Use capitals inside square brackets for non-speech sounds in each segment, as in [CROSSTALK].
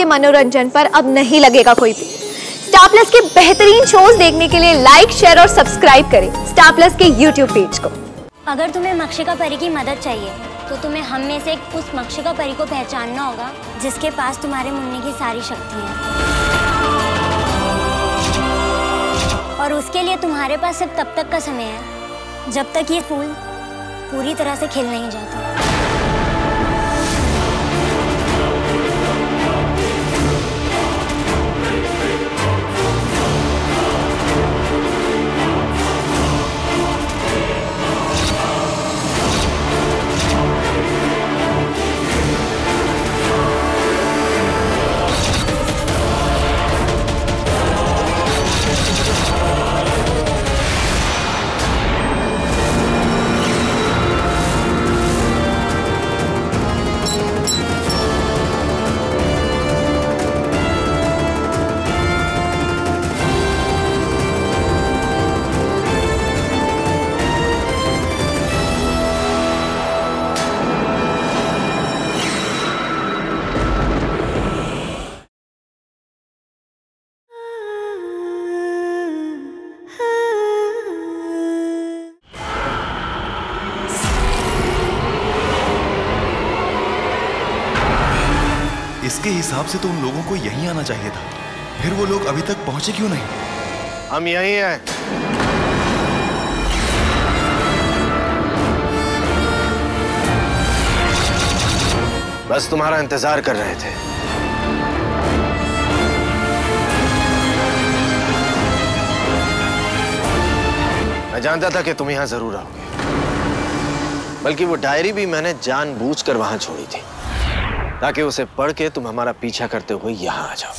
आपके मनोरंजन पर अब नहीं लगेगा कोई भी। स्टार प्लस के बेहतरीन शोज़ देखने के लिए लाइक शेयर और सब्सक्राइब करें स्टार प्लस के यूट्यूब पेज को। अगर तुम्हें मक्षिका परी की मदद चाहिए तो तुम्हें हम में से उस मक्षिका परी को पहचानना होगा, जिसके पास तुम्हारे मुन्ने की सारी शक्तियाँ और उसके लिए तुम्हारे पास सिर्फ़ तब तक का समय है, जब तक ये फूल पूरी तरह से खिल नहीं जाता। इसके हिसाब से तो उन लोगों को यहीं आना चाहिए था। फिर वो लोग अभी तक पहुँचे क्यों नहीं? हम यहीं हैं। बस तुम्हारा इंतज़ार कर रहे थे। मैं जानता था कि तुम यहाँ ज़रूर आओगे। बल्कि वो डायरी भी मैंने जानबूझकर वहाँ छोड़ी थी। ताकि उसे पढ़ के तुम हमारा पीछा करते हुए यहाँ आ जाओ।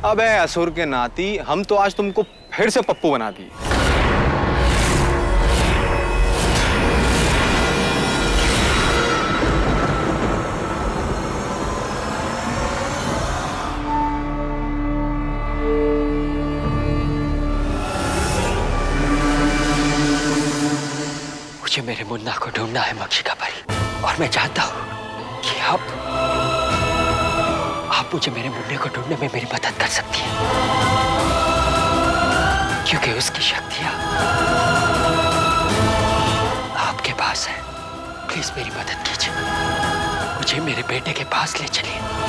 [LAUGHS] अबे, असुर के नाती, हम तो आज तुमको फिर से पप्पू बना दिए। मुझे मेरे मुन्ना को ढूंढना है मक्षिका परी। और मैं चाहता हूँ कि आप आप मुझे मेरे मुन्ने को ढूँढने में मेरी मदद कर सकती हैं। क्योंकि उसकी शक्तियाँ आपके पास है। प्लीज़ मेरी मदद कीजिए। मुझे मेरे बेटे के पास ले चलिए।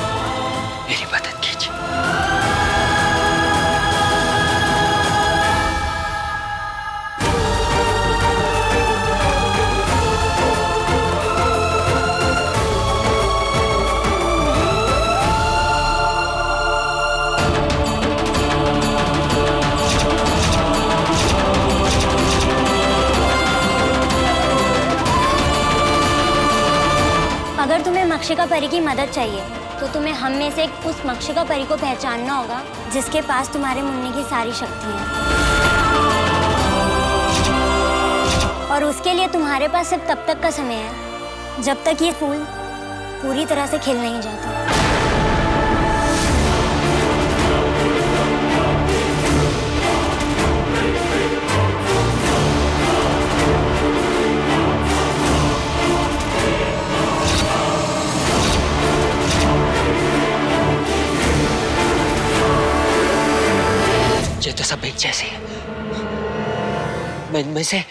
मक्षिका परी की मदद चाहिए। तो तुम्हें हम में से उस मक्षिका परी को पहचानना होगा, जिसके पास तुम्हारे मुन्नी की सारी शक्ति है। और उसके लिए तुम्हारे पास सिर्फ़ तब तक का समय है, जब तक ये फूल पूरी तरह से खिल नहीं जाता। मैं इनमें से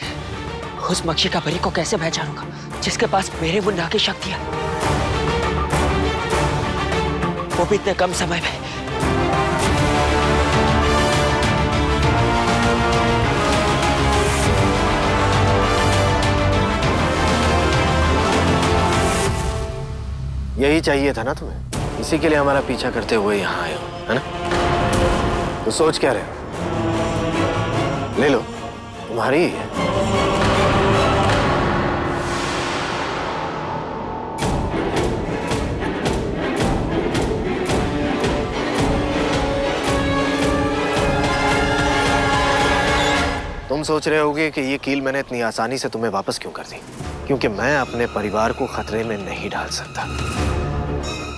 उस मक्षिका परी को कैसे पहचानूँगा, जिसके पास मेरे मुन्ना की शक्ति है? वो भी इतने कम समय में। यही चाहिए था ना तुम्हें? इसी के लिए हमारा पीछा करते हुए यहाँ आए हो, है ना? तो सोच क्या रहे हो? ले लो। तुम्हारी। तुम सोच रहे होगे कि ये कील मैंने इतनी आसानी से तुम्हें वापस क्यों कर दी? क्योंकि मैं अपने परिवार को खतरे में नहीं डाल सकता।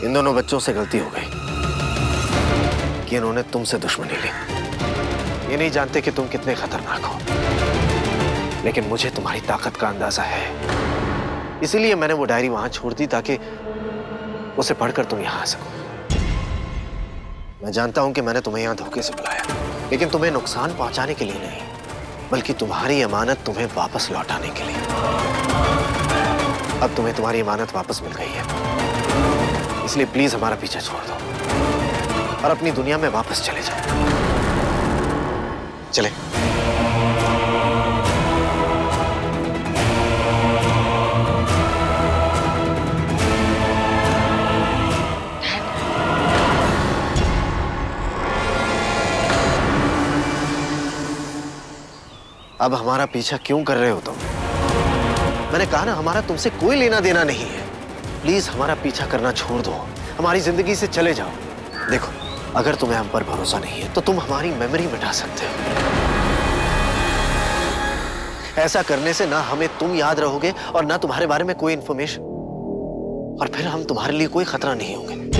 इन दोनों बच्चों से गलती हो गई कि इन्होंने तुमसे दुश्मनी ली। ये नहीं जानते कि तुम कितने खतरनाक हो। लेकिन मुझे तुम्हारी ताकत का अंदाज़ा है। इसीलिए मैंने वो डायरी वहाँ छोड़ दी ताकि उसे पढ़कर तुम यहाँ आ सको। मैं जानता हूँ कि मैंने तुम्हें यहाँ धोखे से बुलाया, लेकिन तुम्हें नुकसान पहुँचाने के लिए नहीं, बल्कि तुम्हारी अमानत तुम्हें वापस लौटाने के लिए। अब तुम्हें तुम्हारी अमानत वापस मिल गई है। इसलिए प्लीज़ हमारा पीछा छोड़ दो और अपनी दुनिया में वापस चले जाओ। चले। अब हमारा पीछा क्यों कर रहे हो तुम? मैंने कहा ना, हमारा तुमसे कोई लेना देना नहीं है। प्लीज़ हमारा पीछा करना छोड़ दो। हमारी ज़िंदगी से चले जाओ। देखो, अगर तुम्हें हम पर भरोसा नहीं है तो तुम हमारी मेमोरी मिटा सकते हो। ऐसा करने से ना हमें तुम याद रहोगे और ना तुम्हारे बारे में कोई इंफॉर्मेशन और फिर हम तुम्हारे लिए कोई खतरा नहीं होंगे।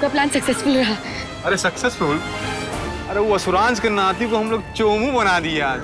आपका प्लान सक्सेसफुल रहा। अरे सक्सेसफुल अरे वो असुरांश के नाती को हम लोग चोमू बना दिया आज।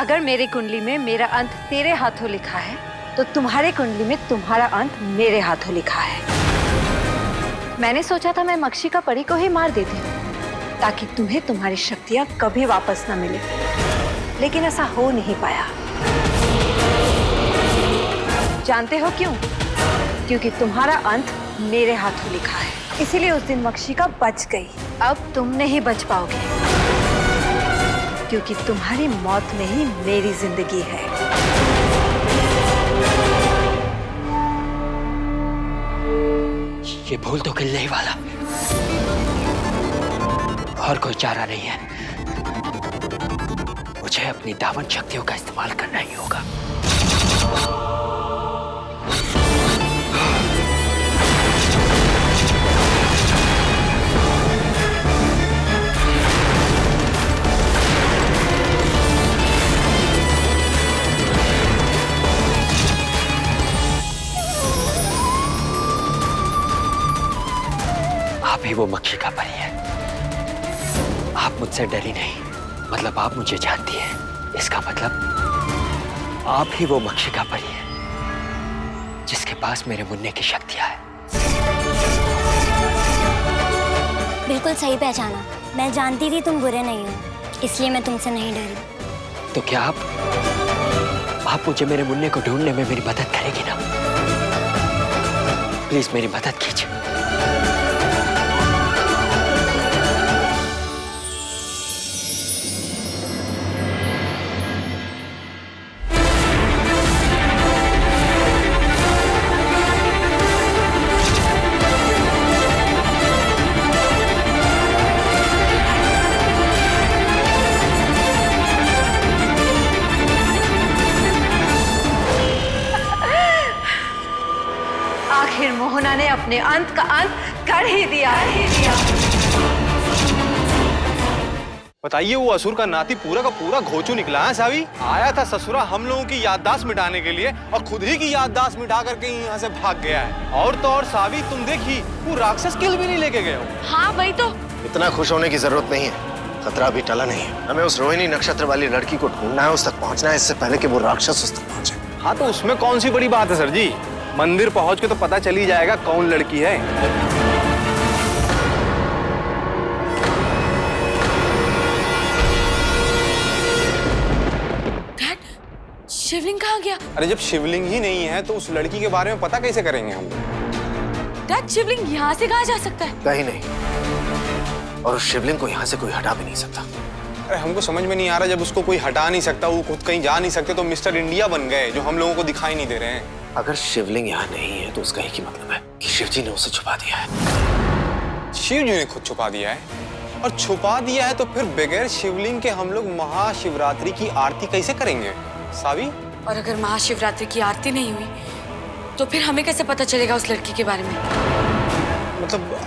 अगर मेरी कुंडली में मेरा अंत तेरे हाथों लिखा है तो तुम्हारे कुंडली में तुम्हारा अंत मेरे हाथों लिखा है। मैंने सोचा था मैं मक्षी का परी को ही मार देती हूँ ताकि तुम्हें तुम्हारी शक्तियाँ कभी वापस न मिले। लेकिन ऐसा हो नहीं पाया। जानते हो क्यों? क्योंकि तुम्हारा अंत मेरे हाथों लिखा है। इसीलिए उस दिन मक्षी का बच गई। अब तुम नहीं बच पाओगे। क्योंकि तुम्हारी मौत में ही मेरी ज़िंदगी है। ये भूल तो किले ही वाला। और कोई चारा नहीं है। मुझे अपनी दावन शक्तियों का इस्तेमाल करना ही होगा। वो मक्खी का परी है। आप मुझसे डरी नहीं। मतलब आप मुझे जानती हैं। इसका मतलब आप ही वो मक्खी का परी है जिसके पास मेरे मुन्ने की शक्तियाँ है। बिल्कुल सही पहचाना। मैं जानती थी तुम बुरे नहीं हो इसलिए मैं तुमसे नहीं डरी। तो क्या आप आप मुझे मेरे मुन्ने को ढूँढने में मेरी मदद करेगी ना? प्लीज़ मेरी मदद कीजिए। अंत का अंत कर ही दिया। ही दिया बताइए वो असुर का नाती पूरा का पूरा घोचू निकला है सावी? आया था ससुरा हम लोगों की याददाश्त मिटाने के लिए और खुद ही की याददाश्त मिटा करके यहाँ से भाग गया है। और तो और सावी तुम देखी वो राक्षस किल भी नहीं लेके गए हो? हाँ भाई तो। इतना खुश होने की ज़रूरत नहीं है। खतरा अभी टला नहीं है। हमें उस रोहिणी नक्षत्र वाली लड़की को ढूंढना है उस तक पहुँचना है इससे पहले कि वो राक्षस उस तक पहुँचे। हाँ तो उसमें कौन सी बड़ी बात है सर जी? मंदिर पहुँच के तो पता चल ही जाएगा कौन लड़की है। शिवलिंग कहाँ गया? अरे जब शिवलिंग ही नहीं है तो उस लड़की के बारे में पता कैसे करेंगे हम? डैड शिवलिंग यहाँ से कहा जा सकता है? कहीं नहीं। और उस शिवलिंग को यहाँ से कोई हटा भी नहीं सकता। अरे हमको समझ में नहीं आ रहा जब उसको कोई हटा नहीं सकता वो खुद कहीं जा नहीं सकते तो मिस्टर इंडिया बन गए जो हम लोगों को दिखाई नहीं दे रहे हैं। अगर शिवलिंग यहाँ नहीं है तो उसका एक ही मतलब है कि शिव जी ने उसे छुपा दिया है। शिव जी ने खुद छुपा दिया है। और छुपा दिया है तो फिर बगैर शिवलिंग के हम लोग महाशिवरात्रि की आरती कैसे करेंगे? सावी? और अगर महाशिवरात्रि की आरती नहीं हुई तो फिर हमें कैसे पता चलेगा उस लड़की के बारे में? मतलब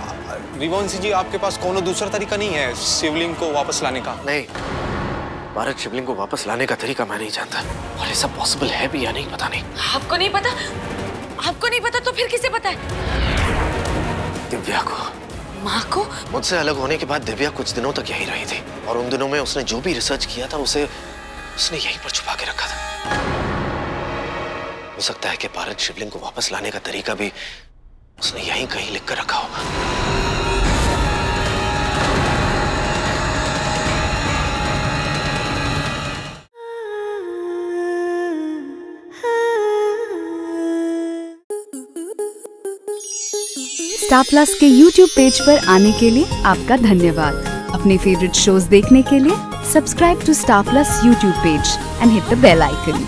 रिवंशी जी आपके पास कोनो दूसरा तरीका नहीं है शिवलिंग को वापस लाने का? नहीं। भारत शिवलिंग को वापस लाने का तरीका मैं नहीं जानता। और ये सब पॉसिबल है भी या नहीं पता नहीं। आपको नहीं पता? आपको नहीं पता तो फिर किसे पता है? दिव्या को। माँ को? मुझसे अलग होने के बाद दिव्या कुछ दिनों तक यहीं रही थी। और उन दिनों में उसने जो भी रिसर्च किया था उसे उसने यहीं पर छुपा के रखा था। हो सकता है कि भारत शिवलिंग को वापस लाने का तरीका भी उसने यहीं कहीं लिख कर रखा होगा। स्टार प्लस के यूट्यूब पेज पर आने के लिए आपका धन्यवाद। अपने फेवरेट शोज़ देखने के लिए subscribe to Star Plus YouTube page and hit the bell icon